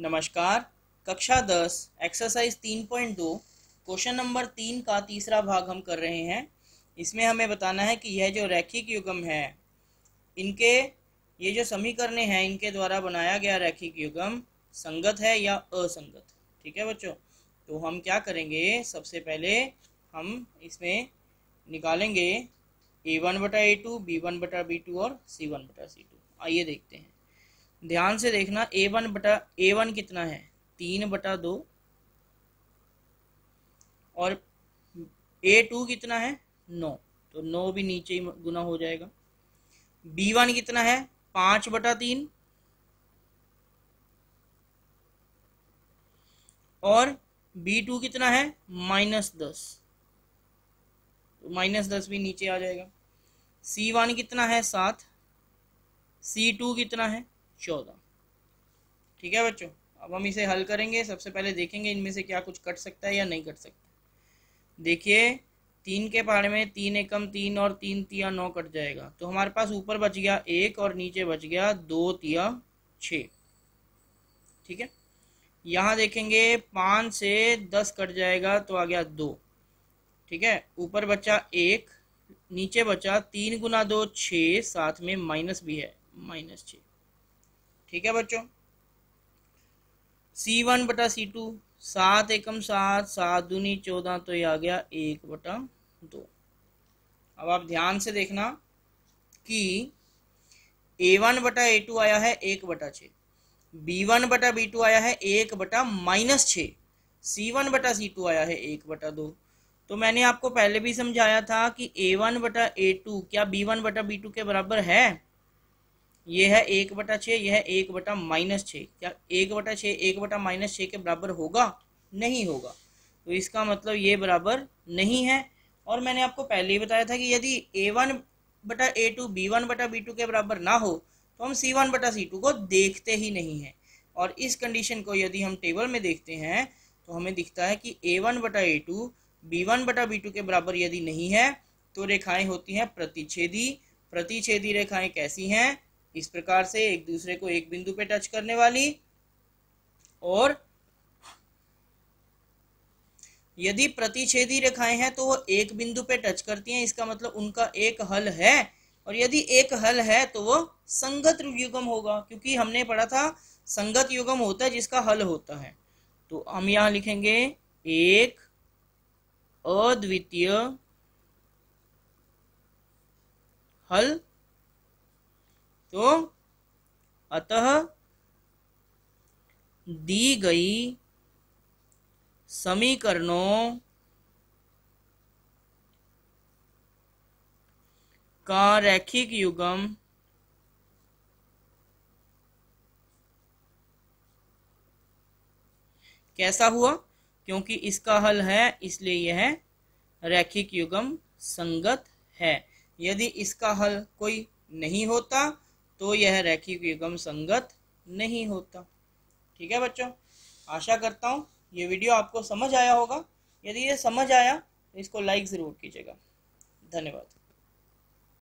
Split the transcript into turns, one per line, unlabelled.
नमस्कार, कक्षा दस एक्सरसाइज तीन पॉइंट दो क्वेश्चन नंबर तीन का तीसरा भाग हम कर रहे हैं। इसमें हमें बताना है कि यह जो रैखिक युगम है, इनके, ये जो समीकरण हैं, इनके द्वारा बनाया गया रैखिक युगम संगत है या असंगत? ठीक है बच्चों? तो हम क्या करेंगे? सबसे पहले हम इसमें निकालेंगे ए वन बटा ए टू बी वन बटा बी टू और सी वन बटा सी टू आइए देखते हैं। ध्यान से देखना ए वन बटा ए वन कितना है? तीन बटा दो। और ए टू कितना है? नौ। तो नौ भी नीचे ही गुना हो जाएगा। बी वन कितना है? पाँच बटा तीन। और बी टू कितना है? माइनस दस। तो माइनस दस भी नीचे आ जाएगा। सी वन कितना है? सात। सी टू कितना है? चौदह। ठीक है बच्चों? अब हम इसे हल करेंगे, सबसे पहले देखेंगे इनमें से क्या कुछ कट सकता है या नहीं कट सकता। देखिए, तीन के पहाड़ में तीन एकम तीन और तीन तिया नौ कट जाएगा। तो हमारे पास ऊपर बच गया एक और नीचे बच गया दो तिया छ। ठीक है? यहाँ देखेंगे पाँच से दस कट जाएगा तो आ गया दो। ठीक है? ऊपर बचा एक, नीचे बचा तीन गुना दो छ, साथ में माइनस भी है, माइनस छ। ठीक है बच्चों? सी वन बटा सी टू सात एकम सात सात दूनी चौदह तो ये आ गया एक बटा दो। अब आप ध्यान से देखना कि ए वन बटा ए टू आया है एक बटा छ बी वन बटा बी टू आया है एक बटा माइनस छ सी वन बटा सी टू आया है एक बटा दो। तो मैंने आपको पहले भी समझाया था कि ए वन बटा ए टू क्या बी वन बटा बी टू के बराबर है? ये है एक बटा छ यह एक बटा माइनस छ क्या एक बटा छ एक बटा माइनस छ के बराबर होगा? नहीं होगा। तो इसका मतलब ये बराबर नहीं है। और मैंने आपको पहले ही बताया था कि यदि ए वन बटा ए टू बी वन बटा बी टू के बराबर ना हो तो हम सी वन बटा सी टू को देखते ही नहीं है। और इस कंडीशन को यदि हम टेबल में देखते हैं तो हमें दिखता है कि ए वन बटा ए टू बी वन बटा बी टू के बराबर यदि नहीं है तो रेखाएँ होती हैं प्रतिच्छेदी। प्रतिच्छेदी रेखाएँ कैसी हैं? इस प्रकार से एक दूसरे को एक बिंदु पे टच करने वाली। और यदि प्रतिच्छेदी रेखाएँ हैं तो वो एक बिंदु पे टच करती हैं, इसका मतलब उनका एक हल है। और यदि एक हल है तो वो संगत युगम होगा, क्योंकि हमने पढ़ा था, संगत युगम होता है जिसका हल होता है। तो हम यहाँ लिखेंगे, एक अद्वितीय हल तो अतः दी गई समीकरणों का रैखिक युगम कैसा हुआ? क्योंकि इसका हल है, इसलिए यह रैखिक युगम संगत है। यदि इसका हल कोई नहीं होता तो यह रैखिक युगम संगत नहीं होता। ठीक है बच्चों? आशा करता हूँ ये वीडियो आपको समझ आया होगा। यदि ये समझ आया तो इसको लाइक ज़रूर कीजिएगा। धन्यवाद।